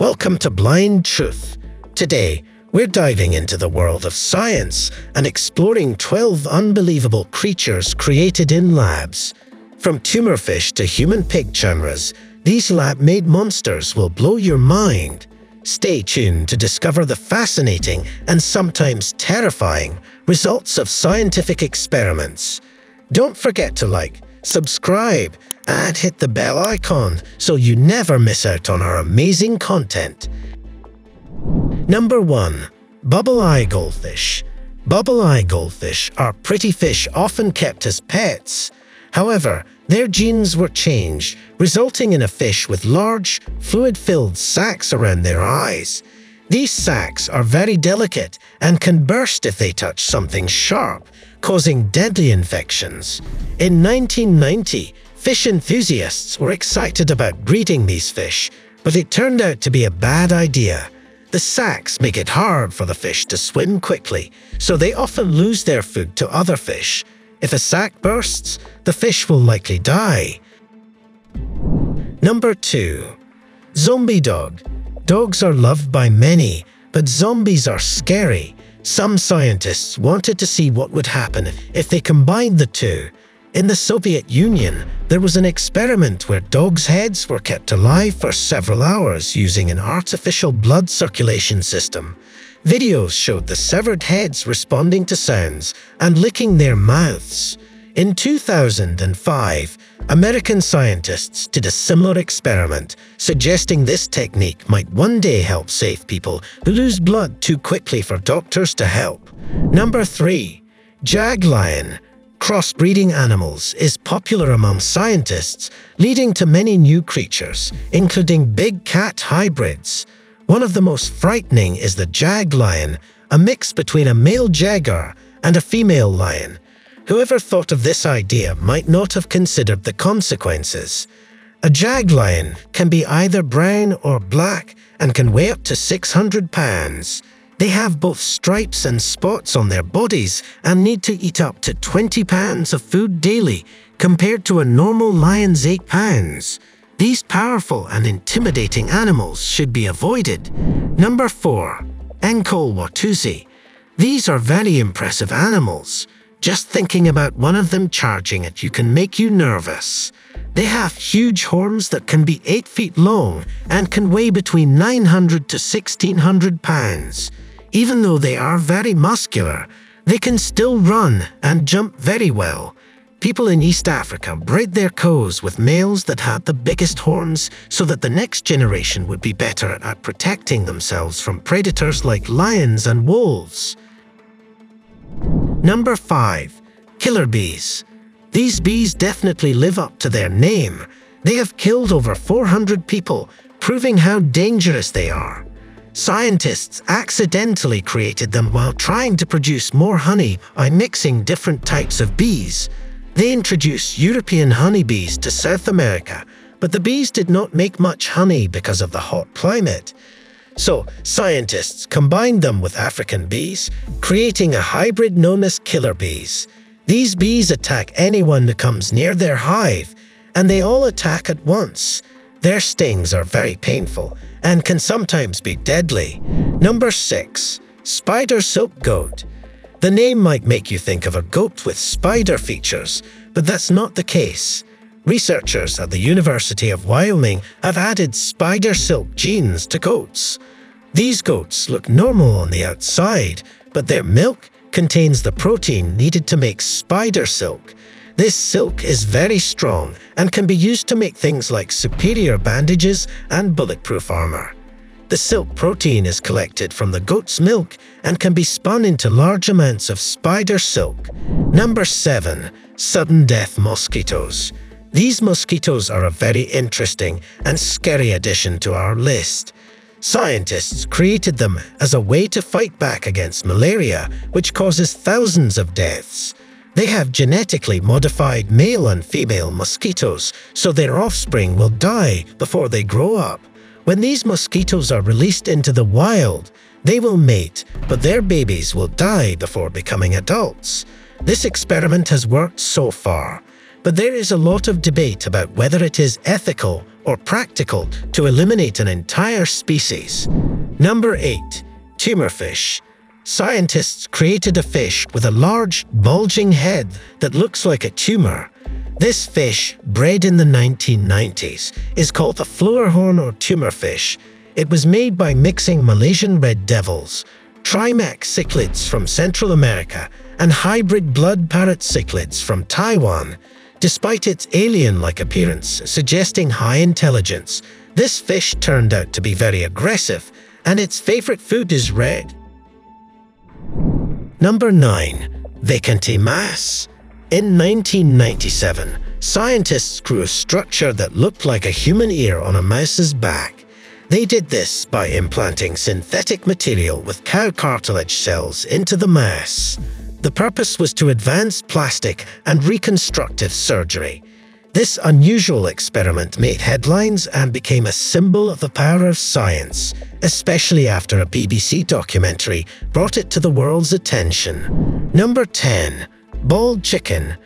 Welcome to Blind Truth. Today, we're diving into the world of science and exploring 12 unbelievable creatures created in labs. From tumor fish to human pig chimeras, these lab-made monsters will blow your mind. Stay tuned to discover the fascinating and sometimes terrifying results of scientific experiments. Don't forget to like, subscribe, and hit the bell icon so you never miss out on our amazing content. Number 1. Bubble Eye Goldfish Bubble Eye goldfish are pretty fish often kept as pets. However, their genes were changed, resulting in a fish with large, fluid-filled sacs around their eyes. These sacs are very delicate and can burst if they touch something sharp, causing deadly infections. In 1990, fish enthusiasts were excited about breeding these fish, but it turned out to be a bad idea. The sacs make it hard for the fish to swim quickly, so they often lose their food to other fish. If a sac bursts, the fish will likely die. Number 2. Zombie Dog Dogs are loved by many, but zombies are scary. Some scientists wanted to see what would happen if they combined the two. In the Soviet Union, there was an experiment where dogs' heads were kept alive for several hours using an artificial blood circulation system. Videos showed the severed heads responding to sounds and licking their mouths. In 2005, American scientists did a similar experiment, suggesting this technique might one day help save people who lose blood too quickly for doctors to help. Number 3. Jag Lion Crossbreeding animals is popular among scientists, leading to many new creatures, including big cat hybrids. One of the most frightening is the jag lion, a mix between a male jaguar and a female lion. Whoever thought of this idea might not have considered the consequences. A jag lion can be either brown or black and can weigh up to 600 pounds. They have both stripes and spots on their bodies and need to eat up to 20 pounds of food daily compared to a normal lion's 8 pounds. These powerful and intimidating animals should be avoided. Number 4. Ankole Watusi. These are very impressive animals. Just thinking about one of them charging at you can make you nervous. They have huge horns that can be 8 feet long and can weigh between 900 to 1600 pounds. Even though they are very muscular, they can still run and jump very well. People in East Africa bred their cows with males that had the biggest horns so that the next generation would be better at protecting themselves from predators like lions and wolves. Number 5. Killer Bees These bees definitely live up to their name. They have killed over 400 people, proving how dangerous they are. Scientists accidentally created them while trying to produce more honey by mixing different types of bees. They introduced European honeybees to South America, but the bees did not make much honey because of the hot climate. So, scientists combined them with African bees, creating a hybrid known as killer bees. These bees attack anyone who comes near their hive, and they all attack at once. Their stings are very painful and can sometimes be deadly. Number 6. Spider Silk Goat The name might make you think of a goat with spider features, but that's not the case. Researchers at the University of Wyoming have added spider silk genes to goats. These goats look normal on the outside, but their milk contains the protein needed to make spider silk. This silk is very strong and can be used to make things like superior bandages and bulletproof armor. The silk protein is collected from the goat's milk and can be spun into large amounts of spider silk. Number 7. Sudden Death Mosquitoes these mosquitoes are a very interesting and scary addition to our list. Scientists created them as a way to fight back against malaria, which causes thousands of deaths. They have genetically modified male and female mosquitoes, so their offspring will die before they grow up. When these mosquitoes are released into the wild, they will mate, but their babies will die before becoming adults. This experiment has worked so far, but there is a lot of debate about whether it is ethical or practical to eliminate an entire species. Number 8. Tumorfish. Scientists created a fish with a large, bulging head that looks like a tumor. This fish, bred in the 1990s, is called the flowerhorn or tumor fish. It was made by mixing Malaysian red devils, Trimac cichlids from Central America, and hybrid blood parrot cichlids from Taiwan. Despite its alien-like appearance, suggesting high intelligence, this fish turned out to be very aggressive, and its favorite food is red. Number 9. Vacanti Mouse in 1997, scientists grew a structure that looked like a human ear on a mouse's back. They did this by implanting synthetic material with cow cartilage cells into the mouse. The purpose was to advance plastic and reconstructive surgery. This unusual experiment made headlines and became a symbol of the power of science, especially after a BBC documentary brought it to the world's attention. Number 10. Bald chicken.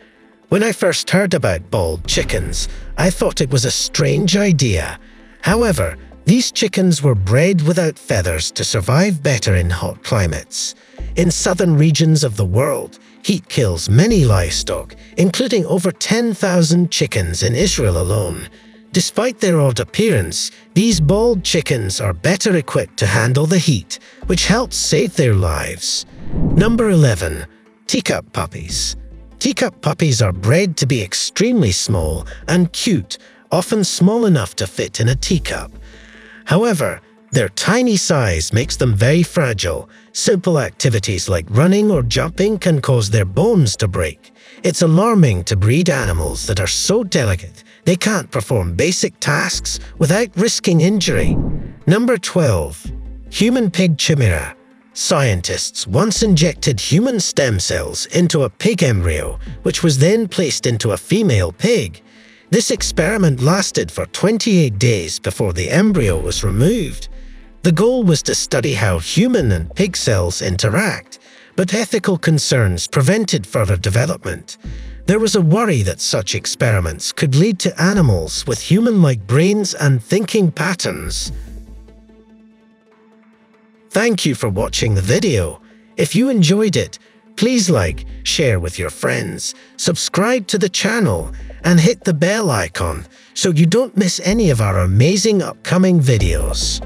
When I first heard about bald chickens, I thought it was a strange idea. However, these chickens were bred without feathers to survive better in hot climates. In southern regions of the world, heat kills many livestock, including over 10,000 chickens in Israel alone. Despite their odd appearance, these bald chickens are better equipped to handle the heat, which helps save their lives. Number 11. Teacup puppies. Teacup puppies are bred to be extremely small and cute, often small enough to fit in a teacup. However, their tiny size makes them very fragile. Simple activities like running or jumping can cause their bones to break. It's alarming to breed animals that are so delicate they can't perform basic tasks without risking injury. Number 12. Human Pig Chimera Scientists once injected human stem cells into a pig embryo, which was then placed into a female pig. This experiment lasted for 28 days before the embryo was removed. The goal was to study how human and pig cells interact, but ethical concerns prevented further development. There was a worry that such experiments could lead to animals with human-like brains and thinking patterns. Thank you for watching the video. If you enjoyed it, please like, share with your friends, subscribe to the channel, and hit the bell icon so you don't miss any of our amazing upcoming videos.